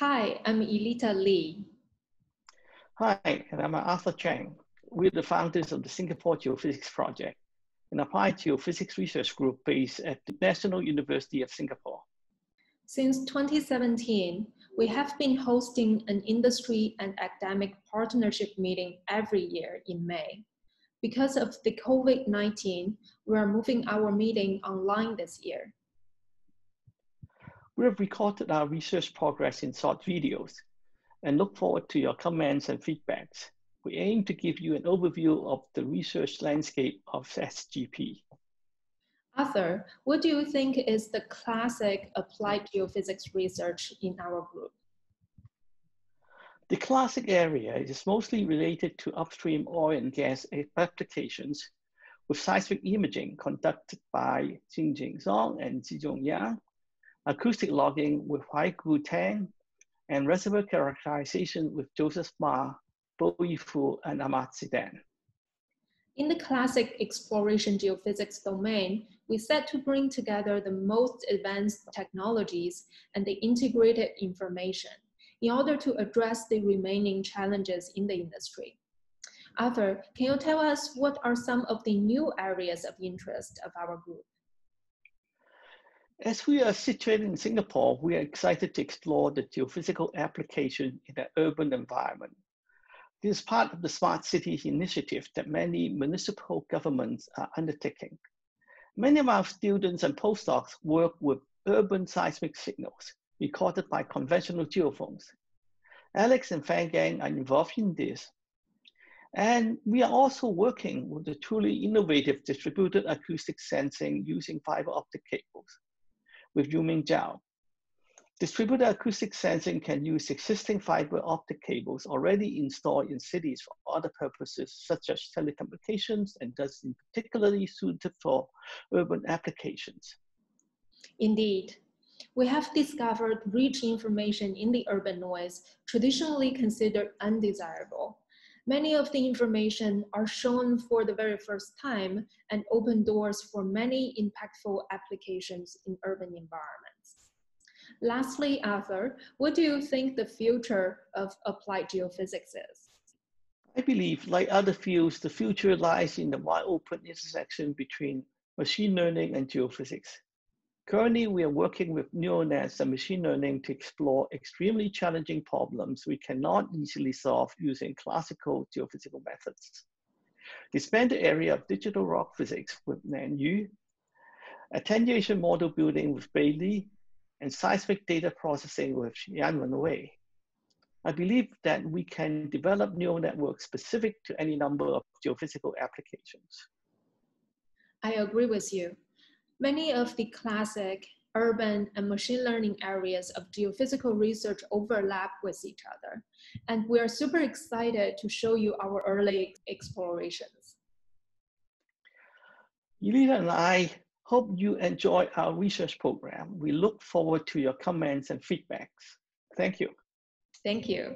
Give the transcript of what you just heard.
Hi, I'm Elita Li. Hi, and I'm Arthur Cheng. We're the founders of the Singapore Geophysics Project, an applied geophysics research group based at the National University of Singapore. Since 2017, we have been hosting an industry and academic partnership meeting every year in May. Because of the COVID-19, we are moving our meeting online this year. We have recorded our research progress in short videos and look forward to your comments and feedbacks. We aim to give you an overview of the research landscape of SGP. Arthur, what do you think is the classic applied geophysics research in our group? The classic area is mostly related to upstream oil and gas applications with seismic imaging conducted by Jingjing Zhang and Zhizhong Yang acoustic logging with Huaigu Tang, and reservoir characterization with Joseph Ma, Bo Yifu, and Ahmad Zidan. In the classic exploration geophysics domain, we set to bring together the most advanced technologies and the integrated information in order to address the remaining challenges in the industry. Arthur, can you tell us what are some of the new areas of interest of our group? As we are situated in Singapore, we are excited to explore the geophysical application in an urban environment. This is part of the Smart Cities initiative that many municipal governments are undertaking. Many of our students and postdocs work with urban seismic signals recorded by conventional geophones. Alex and Fang Gang are involved in this. And we are also working with the truly innovative distributed acoustic sensing using fiber optic cables with Yuming Zhao. Distributed acoustic sensing can use existing fiber optic cables already installed in cities for other purposes, such as telecommunications, and thus particularly suited for urban applications. Indeed. We have discovered rich information in the urban noise traditionally considered undesirable. Many of the information are shown for the very first time and open doors for many impactful applications in urban environments. Lastly, Arthur, what do you think the future of applied geophysics is? I believe, like other fields, the future lies in the wide open intersection between machine learning and geophysics. Currently, we are working with neural nets and machine learning to explore extremely challenging problems we cannot easily solve using classical geophysical methods. Expand the area of digital rock physics with NanYu, attenuation model building with Bailey, and seismic data processing with Yanwen Wei. I believe that we can develop neural networks specific to any number of geophysical applications. I agree with you. Many of the classic urban and machine learning areas of geophysical research overlap with each other. And we are super excited to show you our early explorations. Elita and I hope you enjoy our research program. We look forward to your comments and feedbacks. Thank you. Thank you.